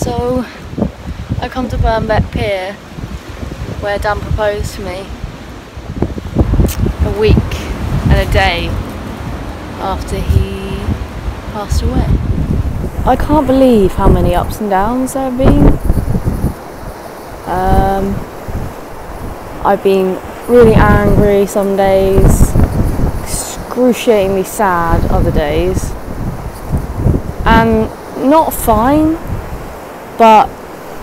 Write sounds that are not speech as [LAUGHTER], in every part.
So I come to Burnbeck Pier where Dan proposed to me a week and a day after he passed away. I can't believe how many ups and downs there have been. Um, I've been really angry some days, excruciatingly sad other days, and not fine, but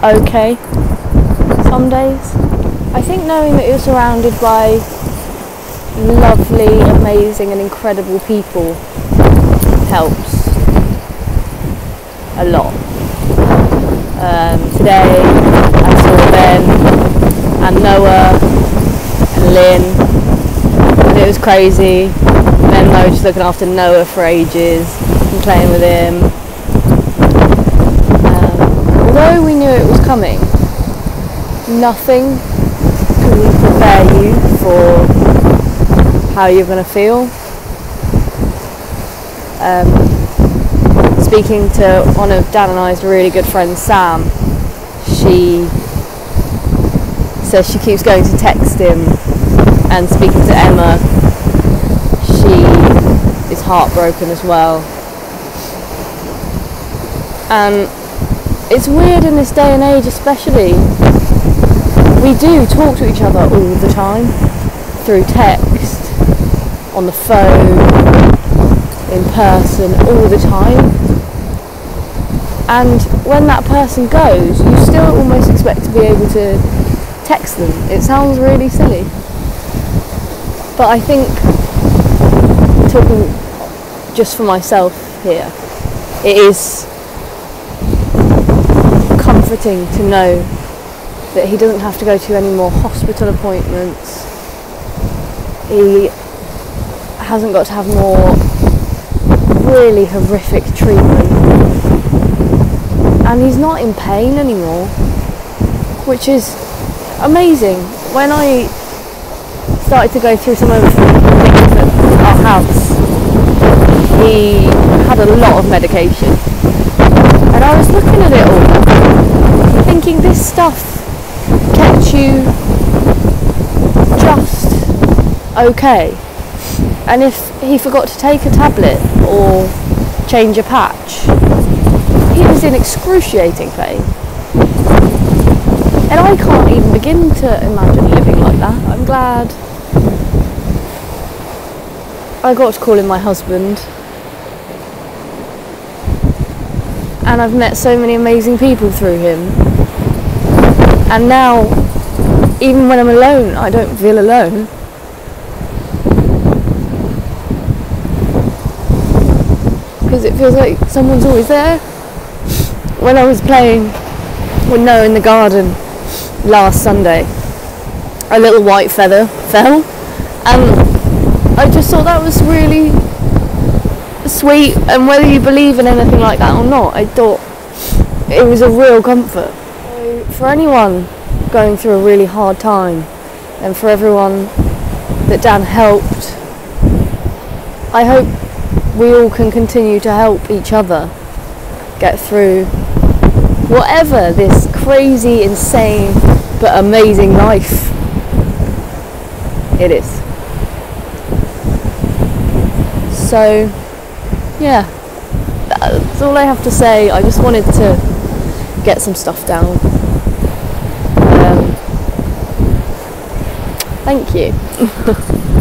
okay some days. I think knowing that you're surrounded by lovely, amazing, and incredible people helps a lot. Um, today I saw Ben and Noah and Lynn, and it was crazy. Ben were just looking after Noah for ages and playing with him. Um, although we knew it was coming, nothing can prepare you for how you're going to feel. Um, speaking to one of Dan and I's really good friends, Sam, she says she keeps going to text him and speaking to Emma, she is heartbroken as well. And it's weird in this day and age, especially. We do talk to each other all the time through text, on the phone, in person, all the time. And when that person goes, you still almost expect to be able to text them. It sounds really silly. But I think, talking just for myself here, it is comforting to know that he doesn't have to go to any more hospital appointments. He hasn't got to have more really horrific treatment. And he's not in pain anymore, which is amazing. When I started to go through some of the things at our house, he had a lot of medication. And I was looking at it all, this stuff kept you just okay. And if he forgot to take a tablet or change a patch, he was in excruciating pain. And I can't even begin to imagine living like that. I'm glad I got to call him my husband. And I've met so many amazing people through him. And now, even when I'm alone, I don't feel alone. Because it feels like someone's always there. When I was playing with Noah in the garden last Sunday, a little white feather fell, and I just thought that was really sweet. And whether you believe in anything like that or not, I thought it was a real comfort. For anyone going through a really hard time, and for everyone that Dan helped, I hope we all can continue to help each other get through whatever this crazy, insane, but amazing life it is. So, yeah, that's all I have to say. I just wanted to get some stuff down. Um, thank you. [LAUGHS]